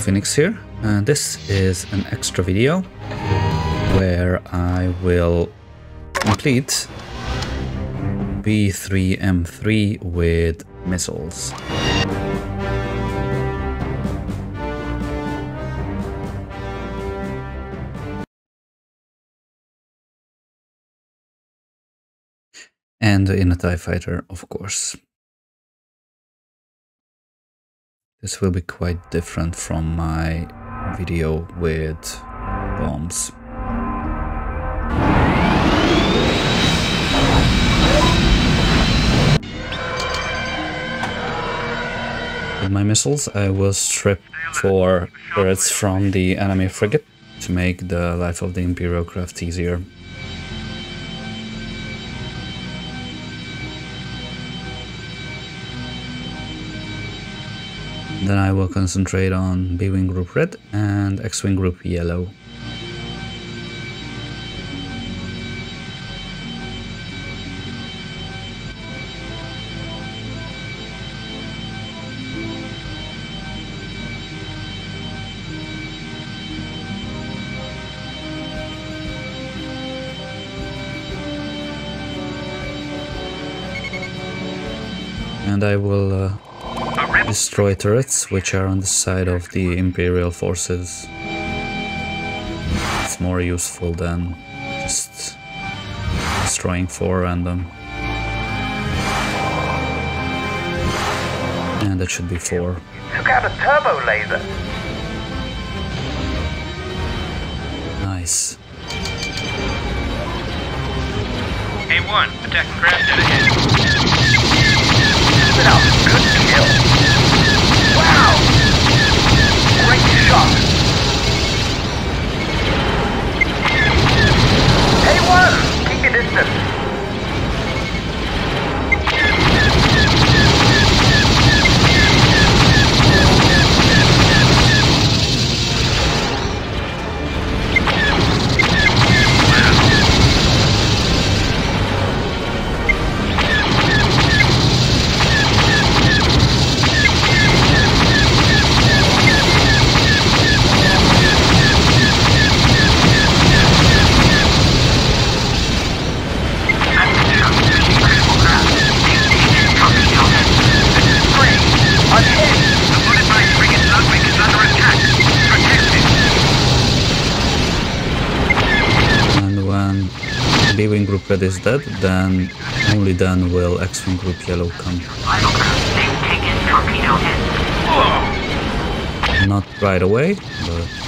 Phoenix here. and this is an extra video where I will complete B3M3 with missiles. And in a TIE fighter, of course. This will be quite different from my video with bombs. With my missiles I will strip four turrets from the enemy frigate to make the life of the Imperial craft easier. Then I will concentrate on B-Wing Group Red and X-Wing Group Yellow. And I will uh, destroy turrets which are on the side of the Imperial forces. It's more useful than just destroying four random. And that should be four. Took out a turbo laser. Nice. A1, attacking craft dead ahead. Spit out. Good Great And when B-Wing Group Red is dead, then only then will X-Wing Group Yellow come. Not right away, but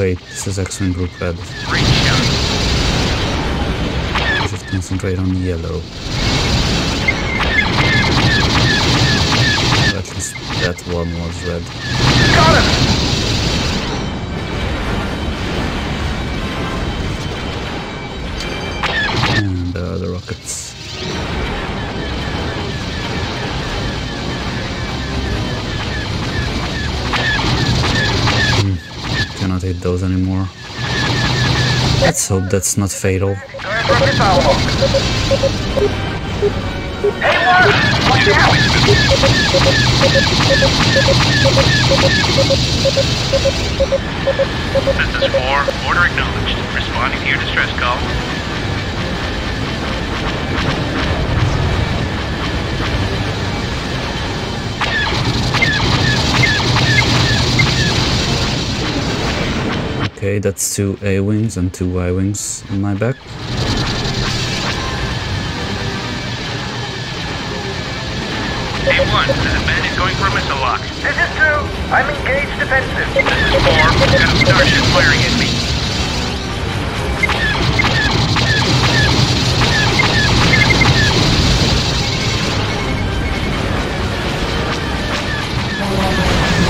Wait, this is X-Wing Group Red. Great. I should concentrate on yellow. At least that one was red. Got him. And uh, the rockets. Those anymore. Let's hope that's not fatal. Going for a missile lock. A1, watch out. This is 4, order acknowledged. Responding to your distress call. Okay, that's two A-wings and two Y-wings in my back. A1, the man is going for a missile lock. This is two. I'm engaged defensive. This is 4, got a starship firing at me.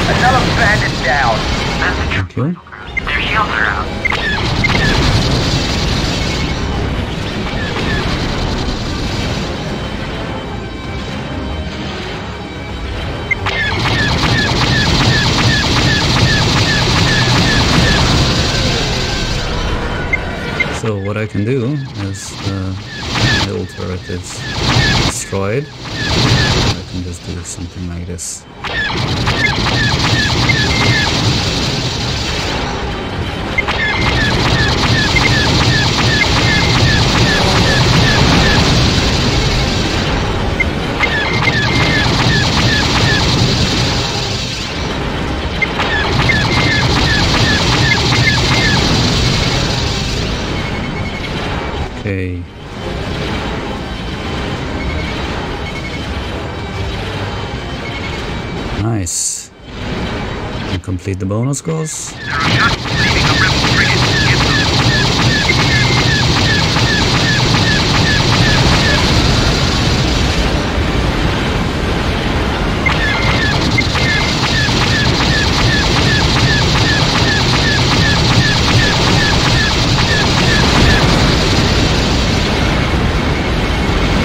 Another bandit down. Okay. So what I can do is uh, the middle turret is destroyed. I can just do something like this. Nice. And complete the bonus goals.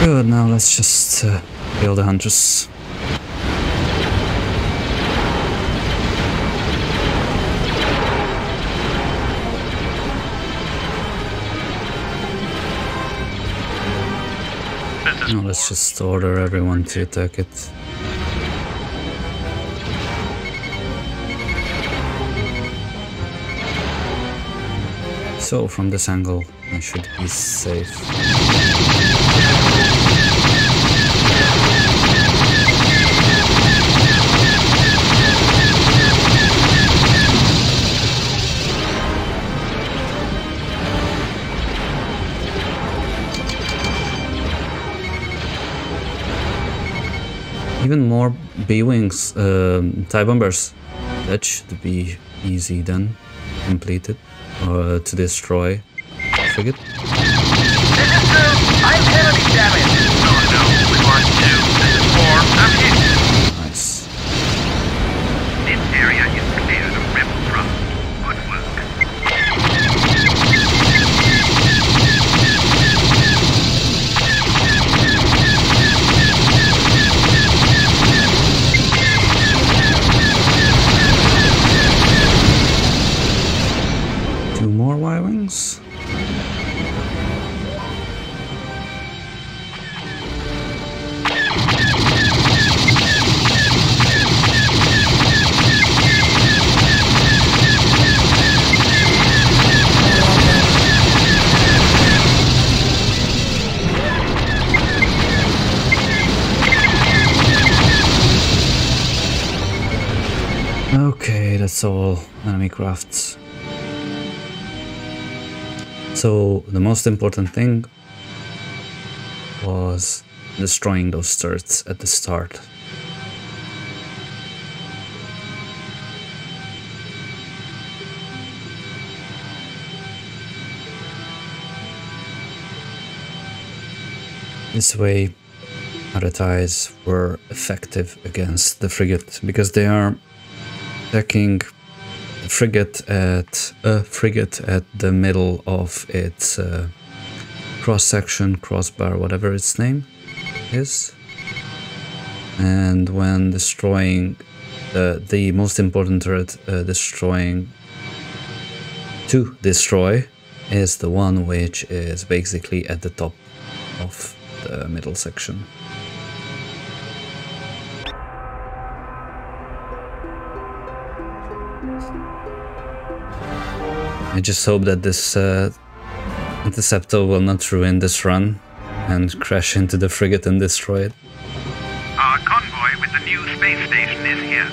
Good, now let's just uh, kill the hunters. Is Now let's just order everyone to attack it. So from this angle, I should be safe. Even more B-wings, um, TIE bombers. That should be easy then, completed, or to destroy. I'm enemy damage. Oh no, we lost two. This is four. I'm hit. That's all enemy crafts. So the most important thing was destroying those turrets at the start. This way, Aratais were effective against the frigate because they are attacking frigate at a frigate at the middle of its uh, cross section, crossbar, whatever its name is. And when destroying uh, the most important turret, uh, destroying to destroy is the one which is basically at the top of the middle section. I just hope that this uh, interceptor will not ruin this run and crash into the frigate and destroy it. Our convoy with the new space station is here.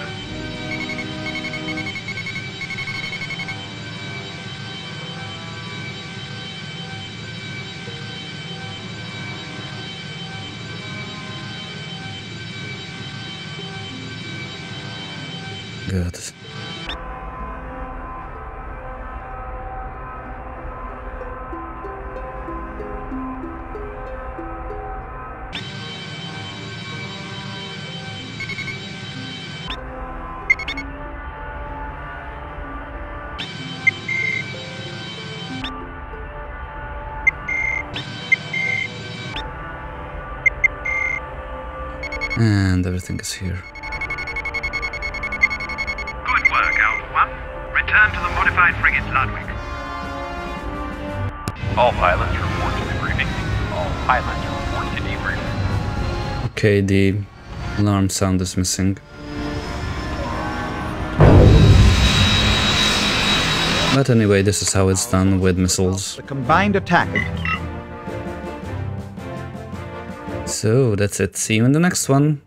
Good. And everything is here. Good work, Alpha 1. Return to the modified frigate Ludwick. All pilots report to debriefing. All pilots report to debriefing. Okay, the alarm sound is missing. But anyway, this is how it's done with missiles. The combined attack. So that's it. See you in the next one.